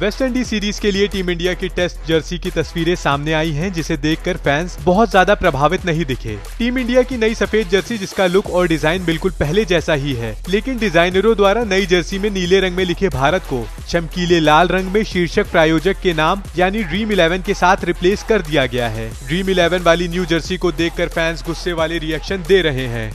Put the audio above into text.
West Indies series के लिए team India की टेस्ट जर्सी की तस्वीरें सामने आई हैं, जिसे देखकर फैंस बहुत ज़्यादा प्रभावित नहीं दिखे। टीम इंडिया की नई सफ़ेद जर्सी, जिसका लुक और डिज़ाइन बिल्कुल पहले जैसा ही है, लेकिन डिजाइनरों द्वारा नई जर्सी में नीले रंग में लिखे भारत को चमकीले लाल रंग में शीर्षक प्रायोजक के नाम, यानी ड्रीम इलेवन के साथ रिप्लेस कर दिया गया है। ड्रीम इलेवन वाली न्यू जर्सी को देखकर फैंस गुस्से वाले रिएक्शन दे रहे हैं।